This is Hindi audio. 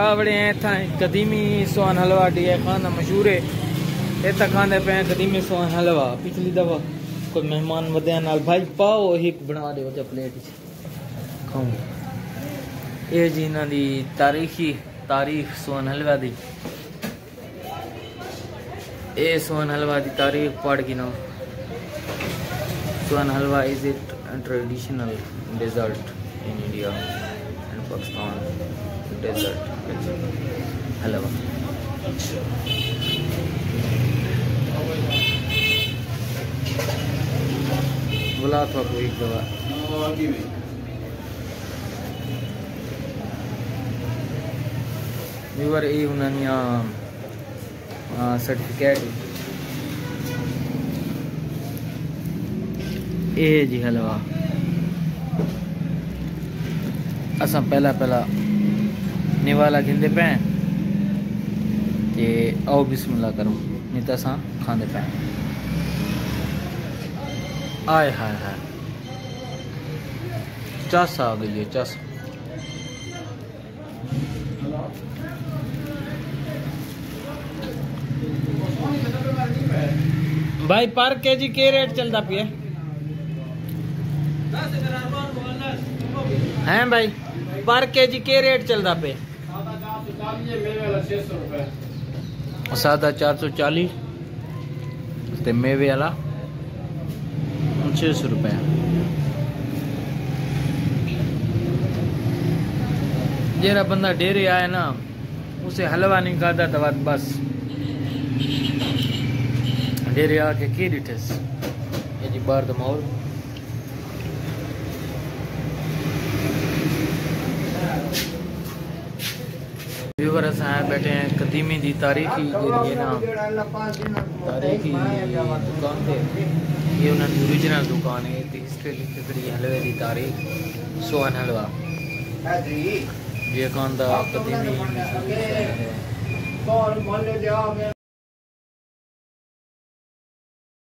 बड़े हैं कदीमी सोहन हलवा डी खाना मशहूर है। इतना खाने पे कदीमी सोहन हलवा। पिछली दफ़ा कोई मेहमान वधिया नाल, भाई पाओ एक बना दो प्लेट खाऊं। ये जी इन्हों की तारीखी तारीख सोहन हलवा दी। ये सोहन हलवा की तारीख पढ़ की Sohan halwa is it traditional dessert in India Pakistan dessert halwa बुला था कोई दवा। व्यूअर ये उन्होंने सर्टिफिकेट ये जी हलवा असा पहला पहला निवाला गिंदे पे ते आओ बिस्मिल्लाह करो, नहीं तो असा खाते पे आय हाय हाय। चस आ गई है, चस। भाई, पर के जी के रेट चलता पिया? हैं भाई? पर के जी के रेट चलता पे? सादा चार सौ चालीस मेवे वाला छः सौ रुपये। जरा बंदा डेरे आए ना, उसे हलवा नहीं खाता तो बस। डेरे आके की डिटेस ये जी बार दमाउर। व्यूवर असां बैठे हैं, कदीमी दी तारीखी जी ना। तारीखी दुकान ते ये उन्होंने ओरिजिनल दुकान है दी हिस्ट्री लिखी करी हलवे की तारीख, सोहन हलवा। ये कदीमी